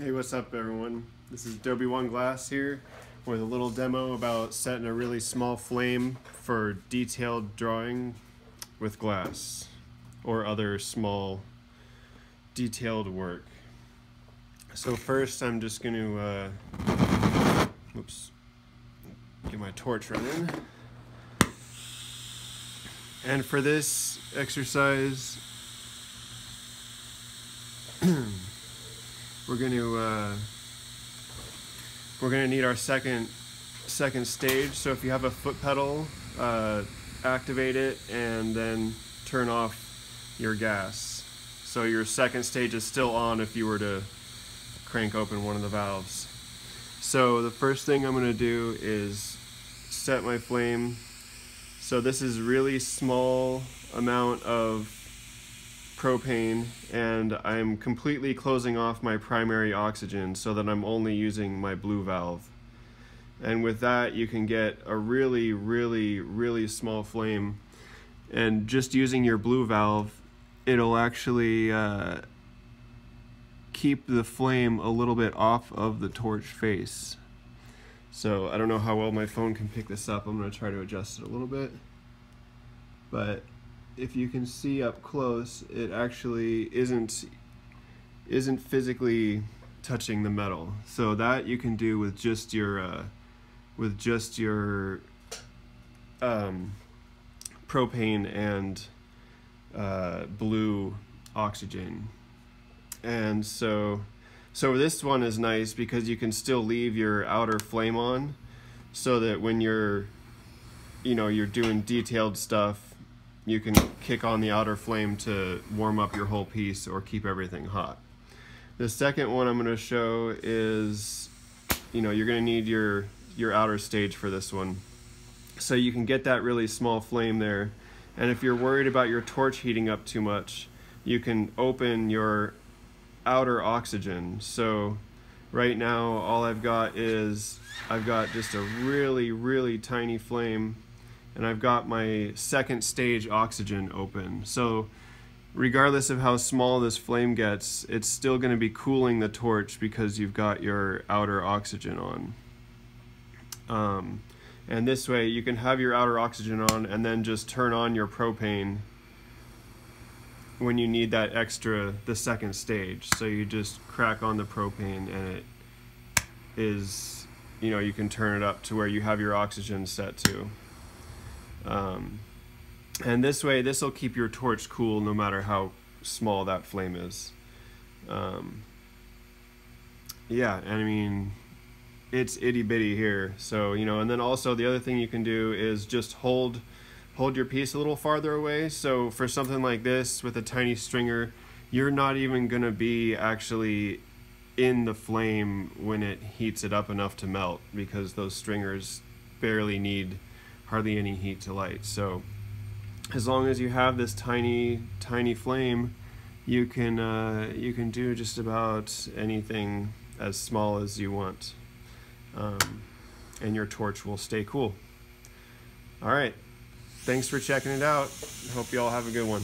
Hey, what's up, everyone? This is Dobbie Wan Glass here with a little demo about setting a really small flame for detailed drawing with glass or other small detailed work. So first, I'm just going to, uh, oops, get my torch running. And for this exercise, we're going to uh, we're going to need our second second stage. So if you have a foot pedal, uh, activate it and then turn off your gas. So your second stage is still on if you were to crank open one of the valves. So the first thing I'm going to do is set my flame. So this is really small amount of propane and I'm completely closing off my primary oxygen so that I'm only using my blue valve. And with that you can get a really really really small flame and just using your blue valve it'll actually uh, keep the flame a little bit off of the torch face. So I don't know how well my phone can pick this up. I'm going to try to adjust it a little bit. But if you can see up close, it actually isn't isn't physically touching the metal. So that you can do with just your uh, with just your um, propane and uh, blue oxygen. And so so this one is nice because you can still leave your outer flame on so that when you're you know you're doing detailed stuff you can kick on the outer flame to warm up your whole piece or keep everything hot. The second one I'm going to show is, you know, you're going to need your, your outer stage for this one. So you can get that really small flame there. And if you're worried about your torch heating up too much, you can open your outer oxygen. So right now all I've got is I've got just a really, really tiny flame and I've got my second stage oxygen open. So regardless of how small this flame gets, it's still going to be cooling the torch because you've got your outer oxygen on. Um, and this way you can have your outer oxygen on and then just turn on your propane when you need that extra, the second stage. So you just crack on the propane and it is, you know, you can turn it up to where you have your oxygen set to. Um, and this way, this will keep your torch cool no matter how small that flame is. Um, yeah, and I mean, it's itty bitty here. So, you know, and then also the other thing you can do is just hold hold your piece a little farther away. So for something like this with a tiny stringer, you're not even going to be actually in the flame when it heats it up enough to melt because those stringers barely need hardly any heat to light. So as long as you have this tiny, tiny flame, you can, uh, you can do just about anything as small as you want. Um, and your torch will stay cool. All right. Thanks for checking it out. Hope you all have a good one.